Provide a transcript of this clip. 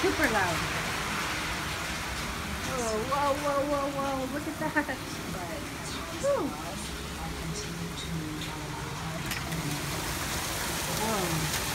super loud. Whoa, whoa, whoa, whoa, whoa, look at that. Whew. Whoa.